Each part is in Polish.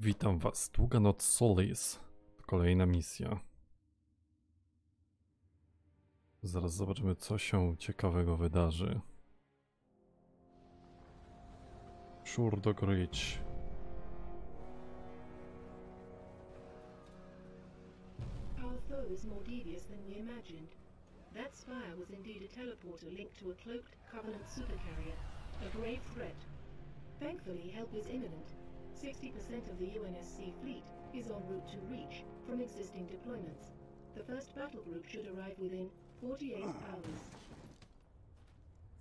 Witam was, Długa Noc Solis. Kolejna misja. Zaraz zobaczymy, co się ciekawego wydarzy. Shurdog Ridge. Our foe is more devious than we imagined. That spire was indeed a teleporter linked to a cloaked Covenant supercarrier, a grave threat. Thankfully, help is imminent. 60% of the UNSC fleet is en route to Reach from existing deployments. The first battle group should arrive within 48 hmm. hours.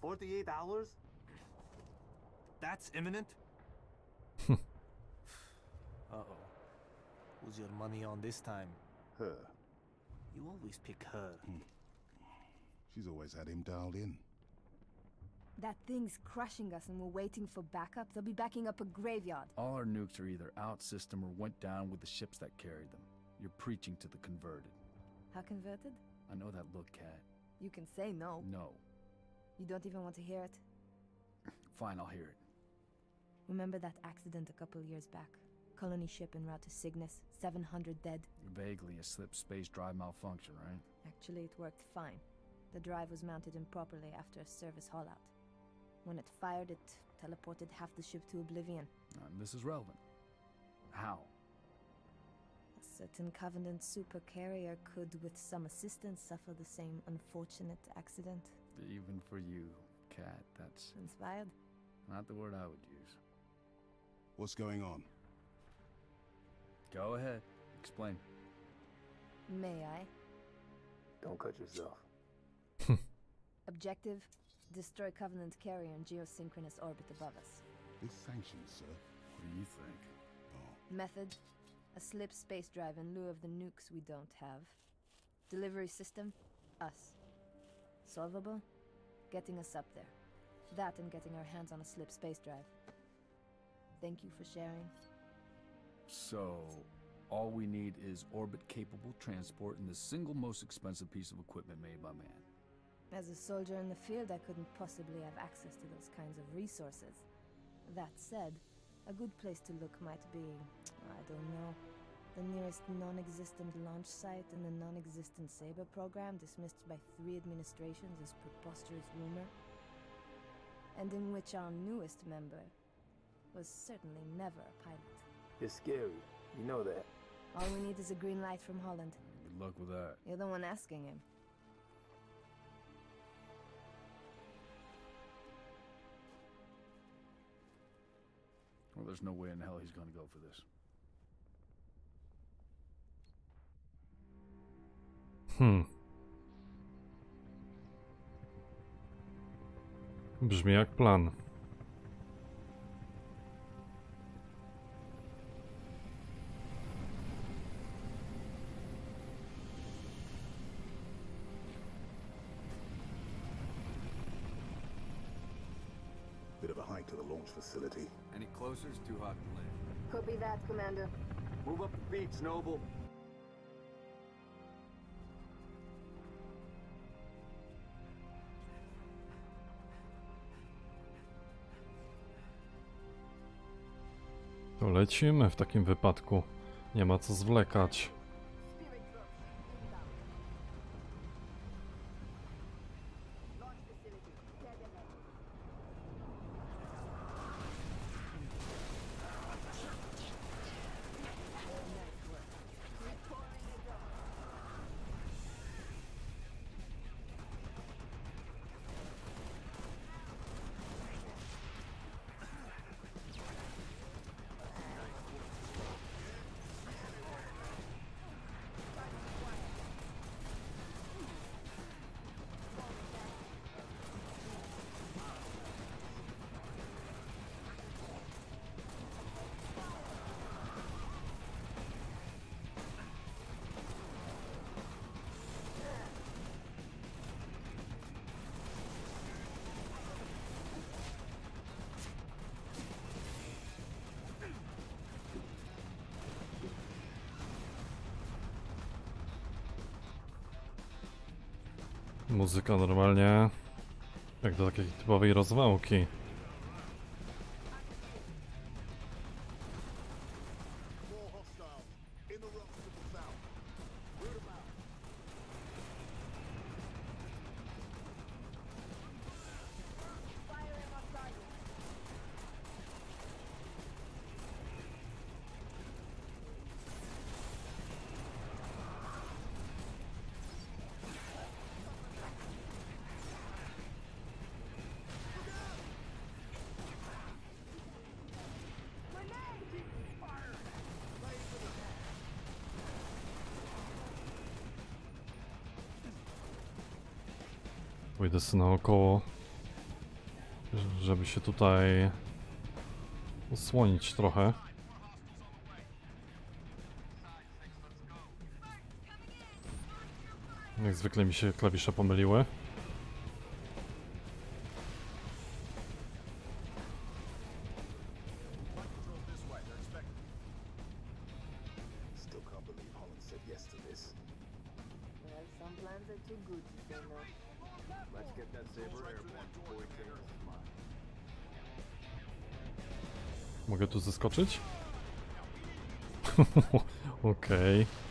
48 hours? That's imminent? Hmm. Uh-oh. Who's your money on this time? Her. You always pick her. Hmm. She's always had him dialed in. That thing's crushing us and we're waiting for backup. They'll be backing up a graveyard. All our nukes are either out system or went down with the ships that carried them. You're preaching to the converted. How converted? I know that look, Cat. You can say no. No. You don't even want to hear it. Fine, I'll hear it. Remember that accident a couple years back? Colony ship en route to Cygnus, 700 dead. Vaguely a slip space drive malfunction, right? Actually, it worked fine. The drive was mounted improperly after a service haulout. When it fired, it teleported half the ship to oblivion. And this is relevant. How? A certain Covenant supercarrier could, with some assistance, suffer the same unfortunate accident. Even for you, Cat, that's Inspired? not the word I would use. What's going on? Go ahead. Explain. May I? Don't cut yourself. Objective destroy Covenant carrier in geosynchronous orbit above us. This sanctions, sir. What do you think? Oh, Method a slip space drive in lieu of the nukes we don't have. Delivery system us. Solvable? Getting us up there. That and getting our hands on a slip space drive. Thank you for sharing. So, all we need is orbit capable transport and the single most expensive piece of equipment made by man. As a soldier in the field, I couldn't possibly have access to those kinds of resources. That said, a good place to look might be, I don't know, the nearest non existent launch site in the non existent Saber program dismissed by three administrations as preposterous rumor, and in which our newest member was certainly never a pilot. It's scary. You know that. All we need is a green light from Holland. Good luck with that. You're the one asking him. Well, there's no way in hell he's gonna go for this. Hmm. Brzmi jak plan. bit of a hike to the launch facility. It's too hot to land. Copy that, Commander. Move up the beach, Noble. To lecimy w takim wypadku. Nie ma co zwlekać. Muzyka normalnie jak do takiej typowej rozwałki. Sobie naokoło, żeby się tutaj osłonić trochę. Jak zwykle mi się klawisze pomyliły. Still can't believe Holland said yes to this. Well, some plans are too good to say no. Let's get that saber airborne before. Mogę tu zeskoczyć? Okej. Inside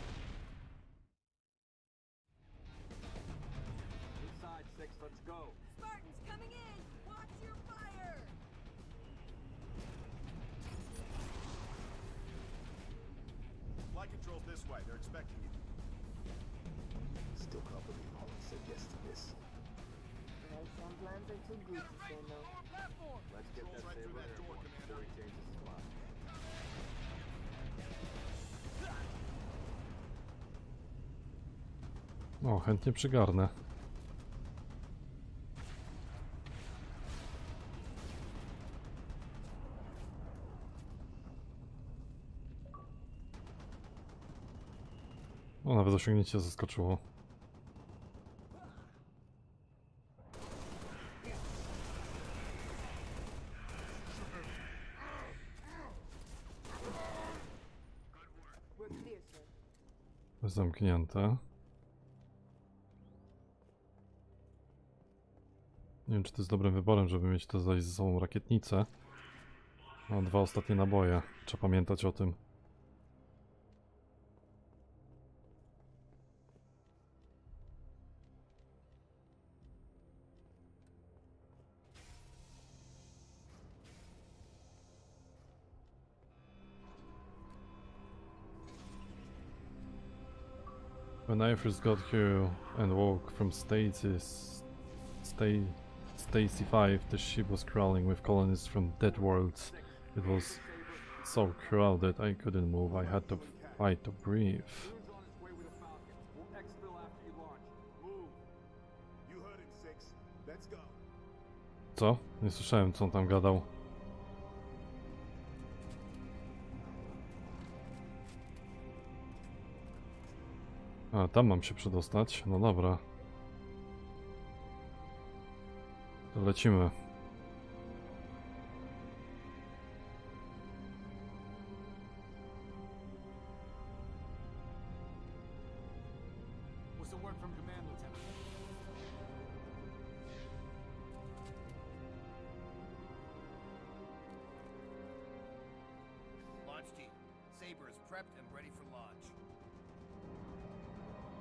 chętnie przygarnę. O, nawet osiągnięcie zaskoczyło. Zamknięte. Nie wiem, czy to jest dobrym wyborem, żeby mieć tutaj ze sobą rakietnicę. Mam dwa ostatnie naboje. Trzeba pamiętać o tym. When I first got here and woke from Stasis, Stay, Stacy 5, the ship was crawling with colonists from dead worlds. It was so crowded I couldn't move. I had to fight to breathe. Co? Nie słyszałem, co on tam gadał. A, tam mam się przedostać. No dobra. Launch.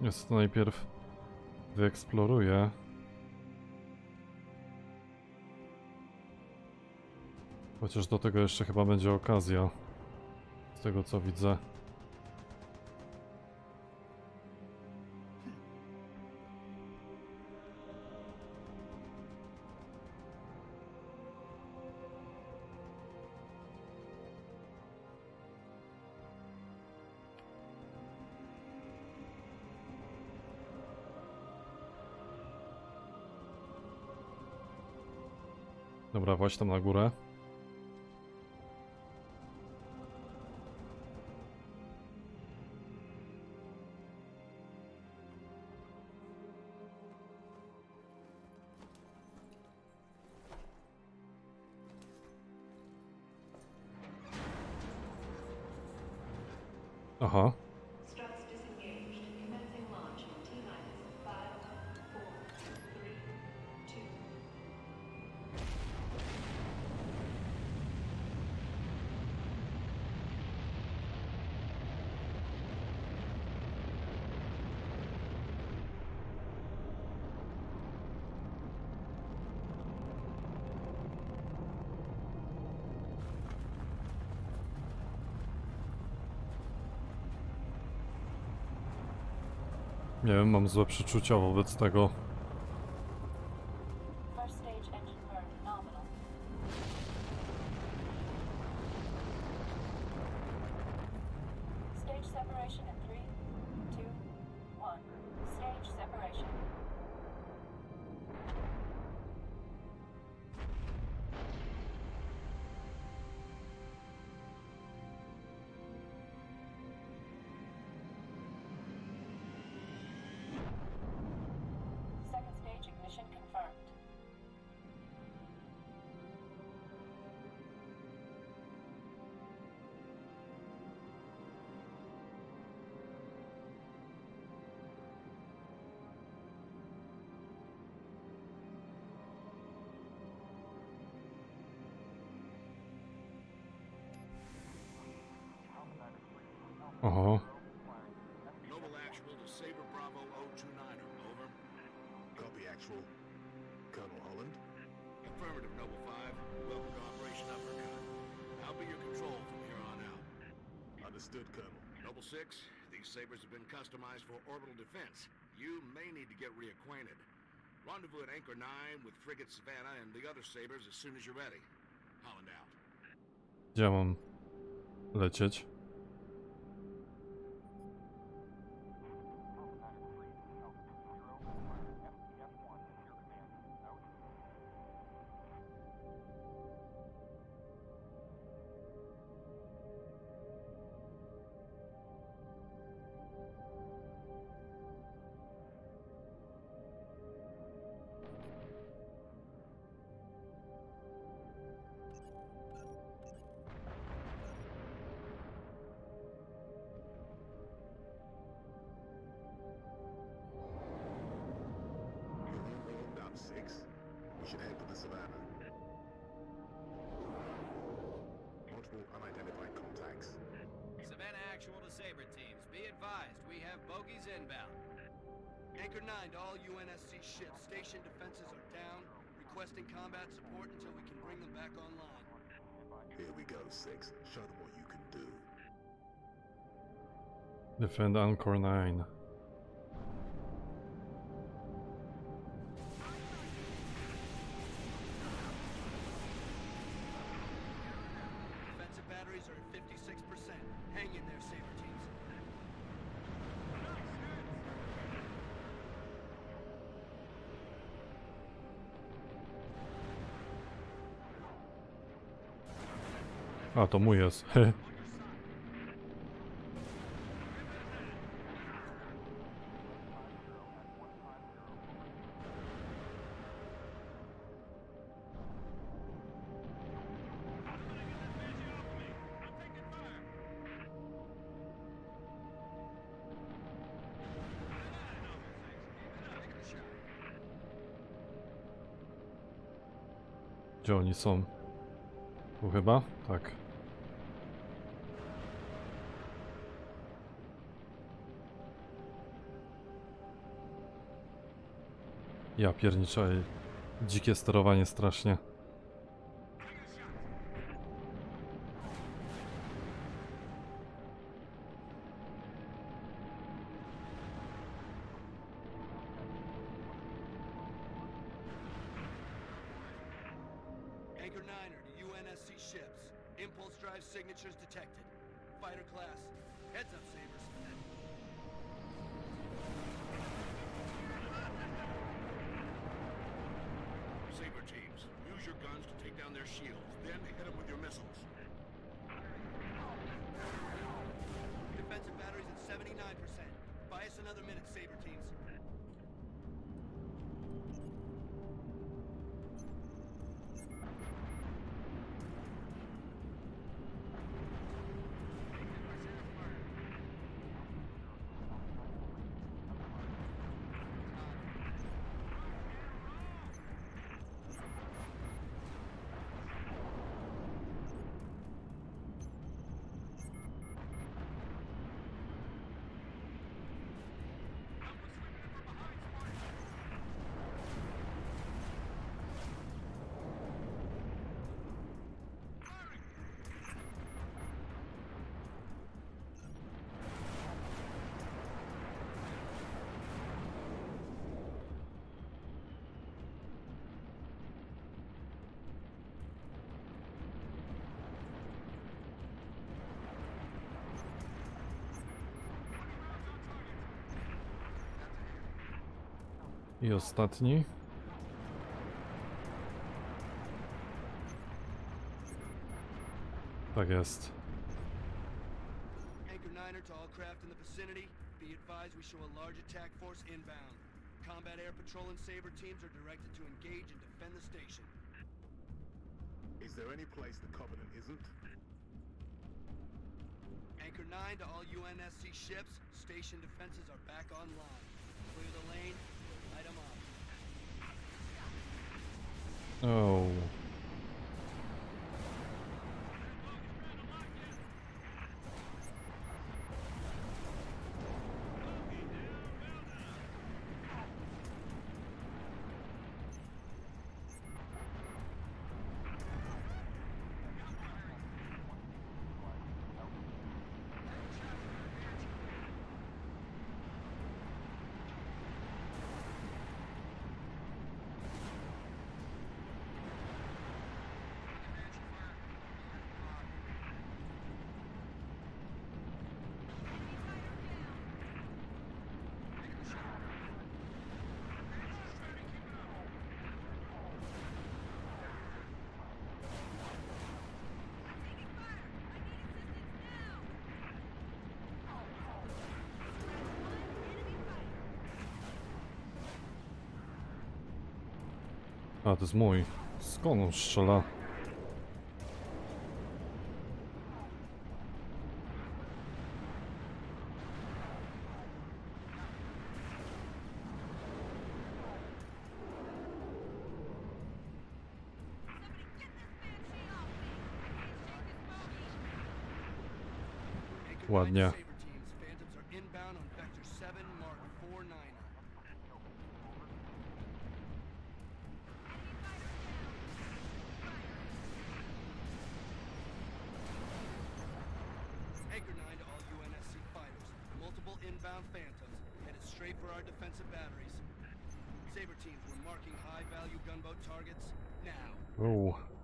Jest to najpierw wyeksploruję. Chociaż do tego jeszcze chyba będzie okazja. Z tego co widzę. Dobra, właśnie tam na górę. Uh huh. Nie wiem, mam złe przeczucia wobec tego. Oho. Noble Actual to Saber Bravo 029er. Over. Copy actual. Colonel Holland? Affirmative, Noble 5. Welcome to Operation Uppercut. I'll be your control from here on out. Understood, Colonel. Noble 6, these Sabres have been customized for orbital defense. You may need to get reacquainted. Rendezvous at Anchor 9 with Frigate Savannah and the other Sabres as soon as you're ready. Holland out. Gdzie mam lecieć? Savannah. Multiple unidentified contacts. Savannah Actual to Saber teams. Be advised, we have bogies inbound. Anchor 9 to all UNSC ships. Station defenses are down. Requesting combat support until we can bring them back online. Here we go, six. Show them what you can do. Defend Anchor 9. A, to mój jest. Gdzie oni są? Tu chyba? Tak. Ja pierniczę. Dzikie sterowanie strasznie. Saber teams, use your guns to take down their shields, then hit them with your missiles. Defensive batteries at 79%. Buy us another minute, Saber teams. I ostatni. Tak jest. Anchor Niner to all craft in the vicinity. Be advised we show a large attack force inbound. Combat Air Patrol and Saber teams are directed to engage and defend the station. Is there any place the Covenant isn't? Anchor 9 to all UNSC ships. Station defenses are back online. Clear the lane. Oh. A, to jest mój. Skąd on strzela? Ładnie. No.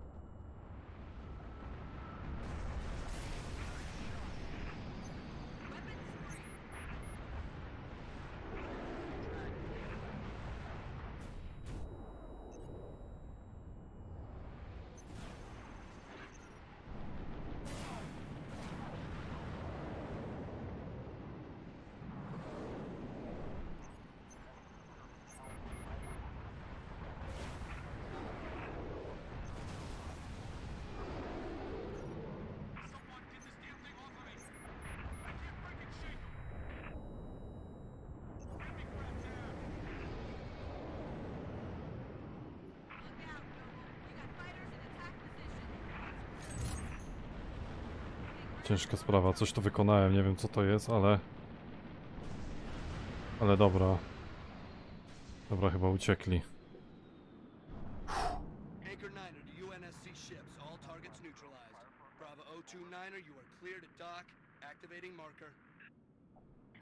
Ciężka sprawa, coś tu wykonałem, nie wiem co to jest, ale... Ale dobra. Dobra, chyba uciekli. Anchor 9 to UNSC ships, all targets neutralized. Bravo 029er, you are clear to dock. Activating marker.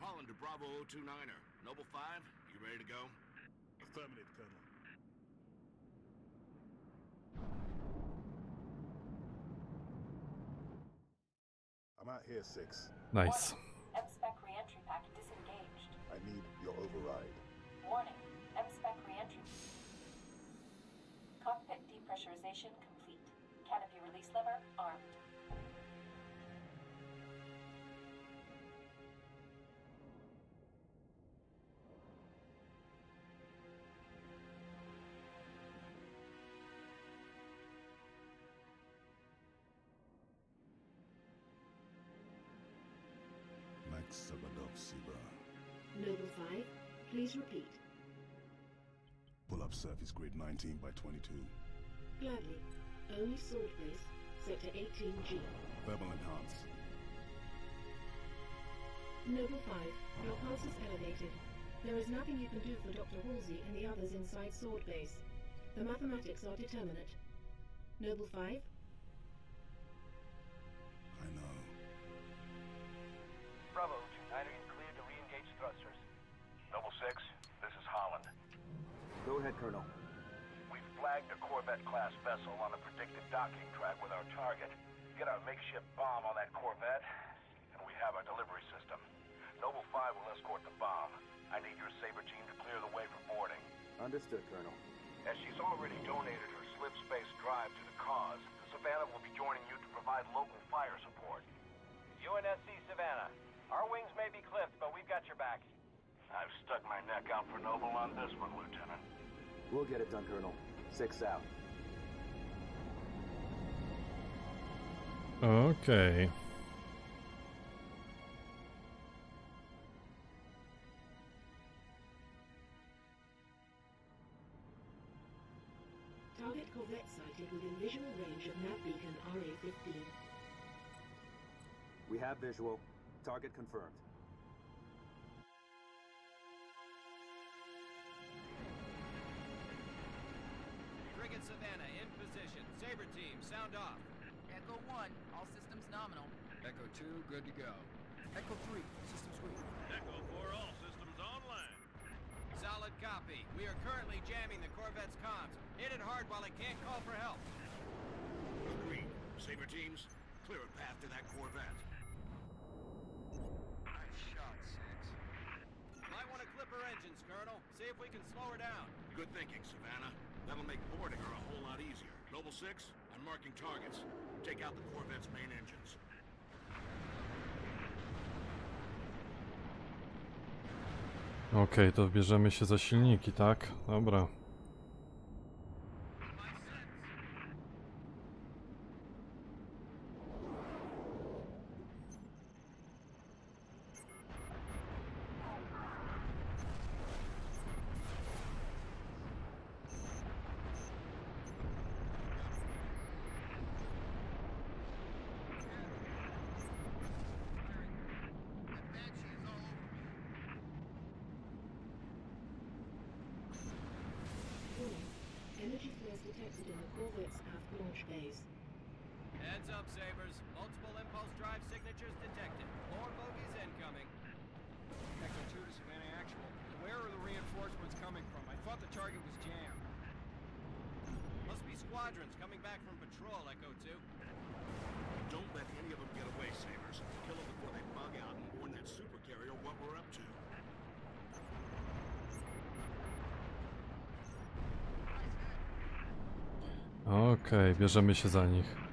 Holland to Bravo 029er. Noble 5, you ready to go? Affirmative, Colonel. Out here, Six. Nice. M-Spec reentry pack disengaged. I need your override. Warning. M-Spec reentry. Cockpit depressurization complete. Canopy release lever armed. Please repeat. Pull up surface grid 19 by 22. Gladly. Only sword base, sector 18G. Thermal enhance. Noble 5, your pulse is elevated. There is nothing you can do for Dr. Halsey and the others inside Sword Base. The mathematics are determinate. Noble 5, ahead, Colonel. We've flagged a Corvette-class vessel on a predicted docking track with our target. Get our makeshift bomb on that Corvette, and we have our delivery system. Noble 5 will escort the bomb. I need your Saber team to clear the way for boarding. Understood, Colonel. As she's already donated her slip space drive to the cause, the Savannah will be joining you to provide local fire support. UNSC Savannah. Our wings may be clipped, but we've got your back. I've stuck my neck out for Noble on this one, Lieutenant. We'll get it done, Colonel. Six out. Okay. Target corvette sighted within visual range of nav beacon RA-15. We have visual. Target confirmed. Frigate Savannah in position. Saber team, sound off. Echo 1, all systems nominal. Echo 2, good to go. Echo 3, systems green. Echo 4, all systems online. Solid copy. We are currently jamming the Corvette's comms. Hit it hard while it can't call for help. Agreed. Saber teams, clear a path to that Corvette. Nice shot, Six. Might want to clip her engines, Colonel. See if we can slow her down. Good thinking, Savannah. That'll make boarding her a whole lot easier. Noble 6, I'm marking targets. Take out the Corvette's main engines. Okej, to bierzemy się za silniki, tak? Dobra. Heads up, Sabers. Multiple impulse drive signatures detected. More bogies incoming. Echo 2 to Savannah Actual. Where are the reinforcements coming from? I thought the target was jammed. Must be squadrons coming back from patrol, Echo 2. Don't let any of them get away, Sabers. Kill them before they bug out and warn that super carrier what we're up to. Okej, bierzemy się za nich.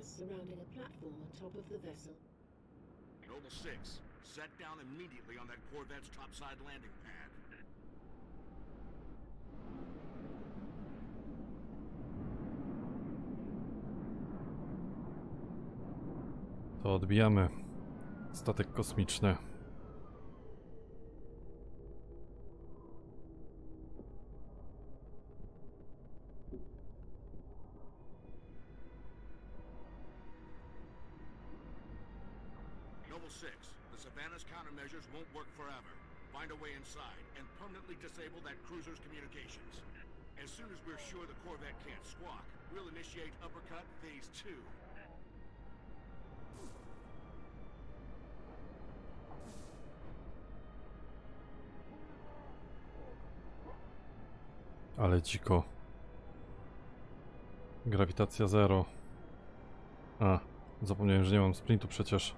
Weakness surrounding a platform on top of the vessel. Noble 6, set down immediately on that Corvette's topside landing pad. To odbijamy. Statek kosmiczny. Inside and permanently disable that cruiser's communications. As soon as we're sure the Corvette can't squawk, we'll initiate Uppercut Phase 2. Ale dziko. Grawitacja zero. A, zapomniałem, że nie mam sprintu przecież.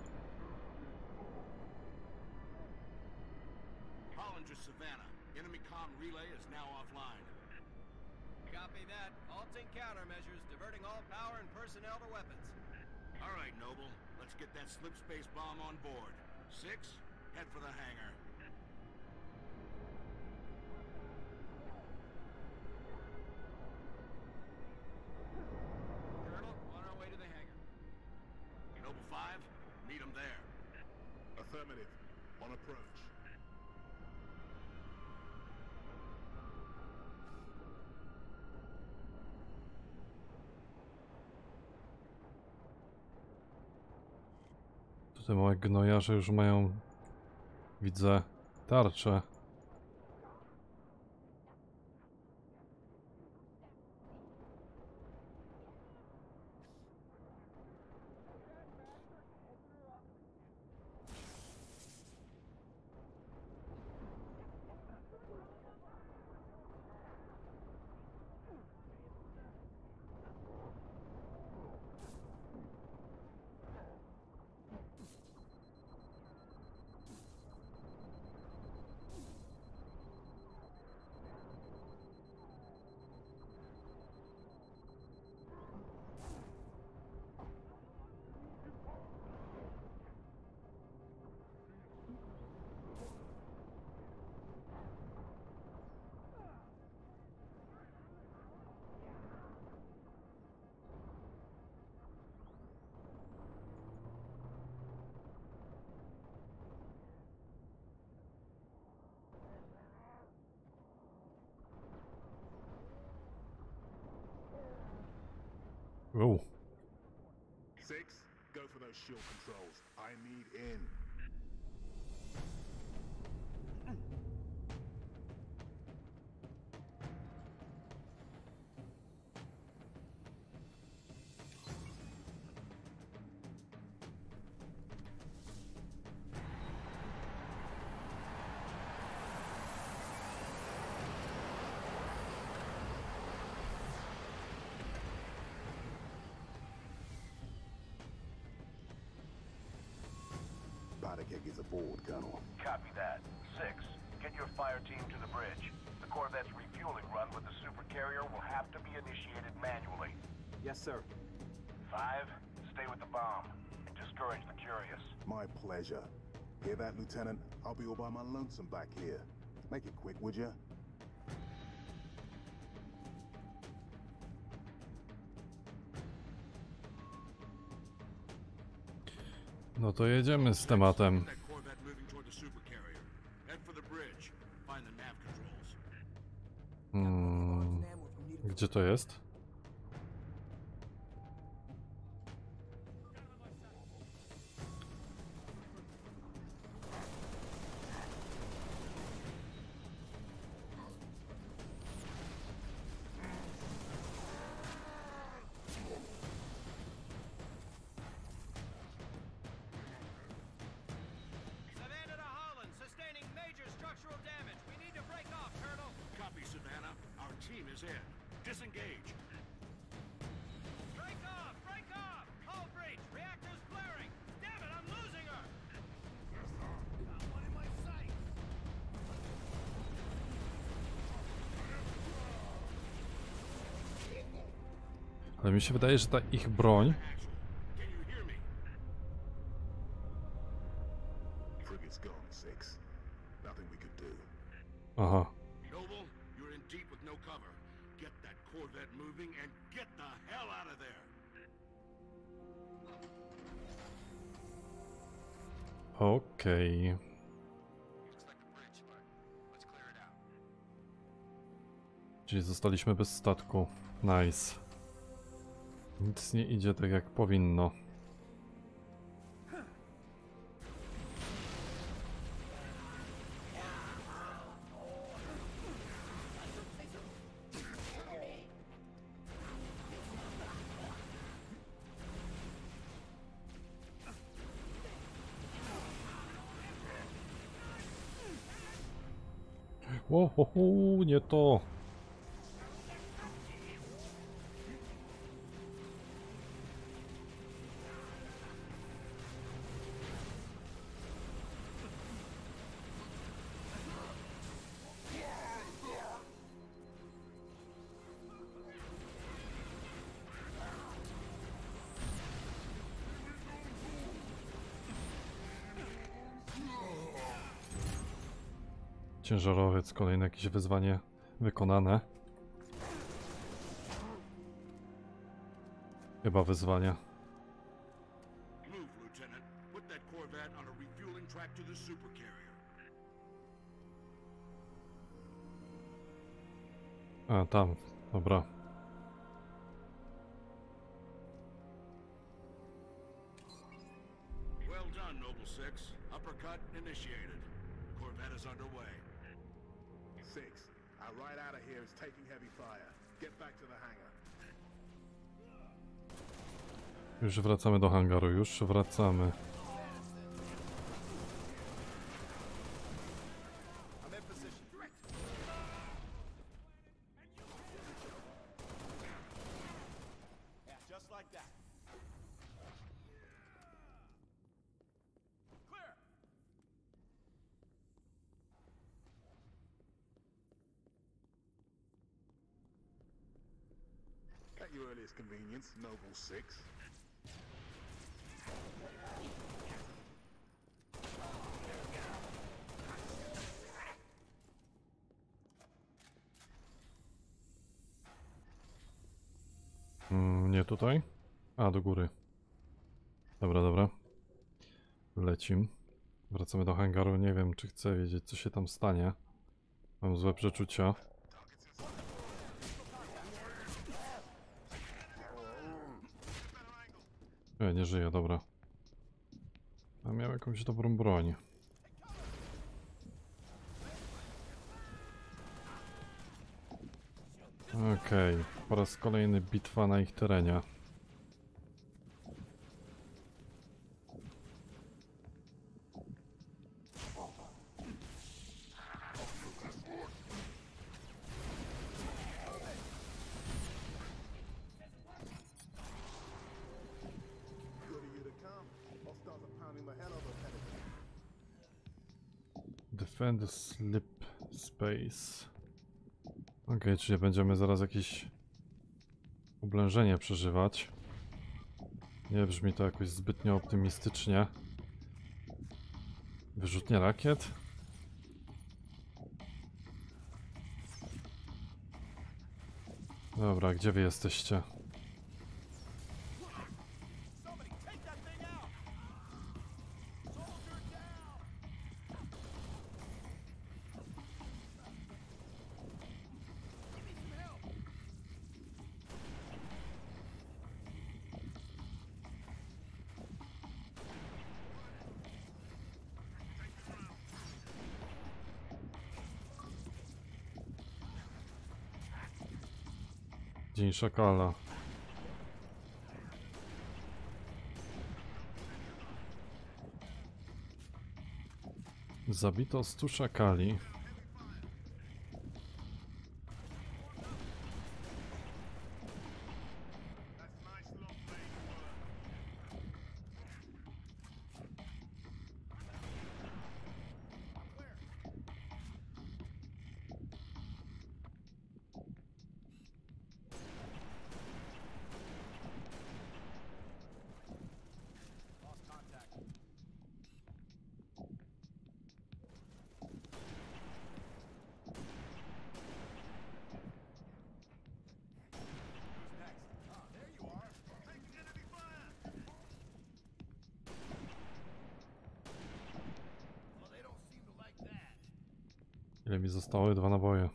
That slip space bomb on board. Six, head for the hangar. Colonel, on our way to the hangar. Noble 5, meet him there. Affirmative. On approach. Tutaj małe gnojarze już mają, widzę, tarcze. Wow. Six, go for those shield controls. I need in. Powder keg is aboard, Colonel. Copy that. Six, get your fire team to the bridge. The Corvette's refueling run with the supercarrier will have to be initiated manually. Yes, sir. Five, stay with the bomb and discourage the curious. My pleasure. Hear that, Lieutenant? I'll be all by my lonesome back here. Make it quick, would ya? No to jedziemy z tematem. Hmm, gdzie to jest? Mi się wydaje, że ta ich broń. Aha. Okej. Czyli zostaliśmy bez statku. Nice. Nic nie idzie tak jak powinno. O, ho, ho, nie to. Ciężarowiec, kolejne jakieś wyzwanie wykonane. Chyba wyzwania. A, tam, dobra. Już wracamy do hangaru, już wracamy. Tutaj? A, do góry. Dobra, dobra. Lecim. Wracamy do hangaru. Nie wiem, czy chcę wiedzieć, co się tam stanie. Mam złe przeczucia. E, nie żyje, dobra. A miał jakąś dobrą broń. Okej, po raz kolejny bitwa na ich terenie. Defend the slip space. Okej, czyli będziemy zaraz jakieś oblężenie przeżywać. Nie brzmi to jakoś zbytnio optymistycznie. Wyrzutnie rakiet? Dobra, gdzie wy jesteście? Szakala. Zabito 100 szakali. Ile mi zostały? Dwa naboje.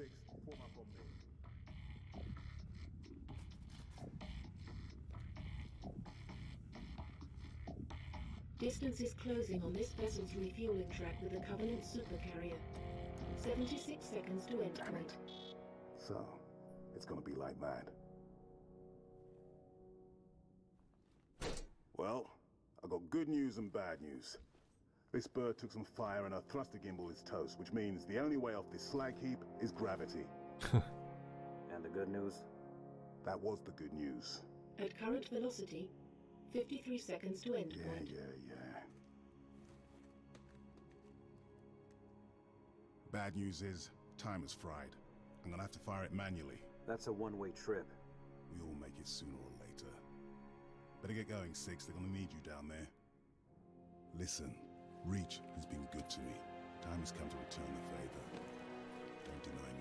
6, form up on me. Distance is closing on this vessel's refueling track with the Covenant supercarrier. 76 seconds to endpoint. So, it's gonna be like mad. Well, I got good news and bad news. This bird took some fire and our thruster gimbal is toast, which means the only way off this slag heap is gravity. And the good news? That was the good news. At current velocity, 53 seconds to Yeah, endpoint. yeah, yeah. Bad news is, time is fried. I'm gonna have to fire it manually. That's a one-way trip. We all make it sooner or later. Better get going, Six. They're gonna need you down there. Listen, Reach has been good to me. Time has come to return the favor. Don't deny me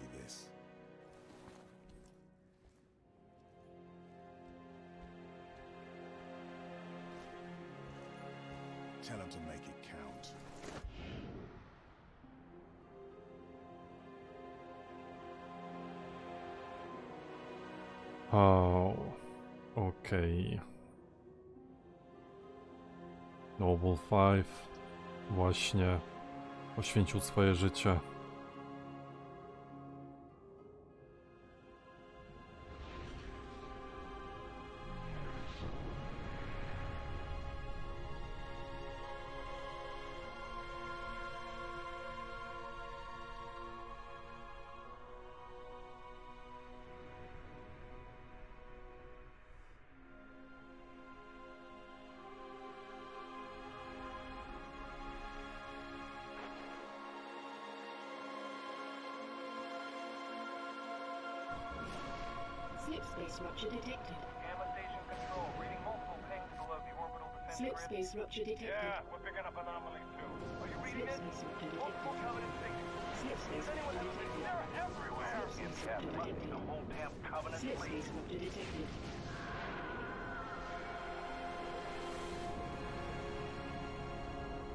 O, okej. Noble 5 właśnie poświęcił swoje życie. Slip space rupture detected. Gamma station control, reading multiple pings below the orbital defense Slip grid. space rupture detected. Yeah, we're picking up anomalies too. Are you reading Slip it? space rupture Multiple detected. covenant signatures. Slip space Is anyone rupture detected. They're everywhere. Slip space rupture must be detected. the whole damn covenant Slip space rupture detected.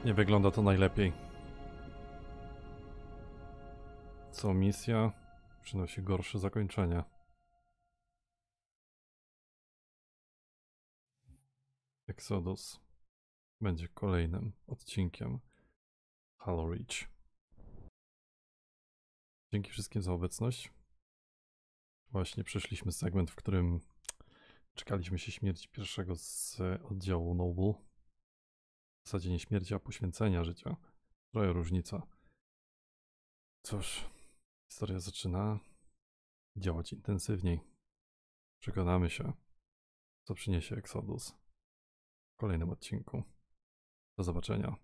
Nie wygląda to najlepiej. Co misja przynosi gorsze zakończenie. Exodus będzie kolejnym odcinkiem Halo Reach. Dzięki wszystkim za obecność. Właśnie przeszliśmy segment, w którym czekaliśmy się śmierci pierwszego z oddziału Noble. W zasadzie nie śmierci, a poświęcenia życia. Trochę różnica. Cóż, historia zaczyna działać intensywniej. Przekonamy się, co przyniesie Exodus kolejnym odcinku. Do zobaczenia.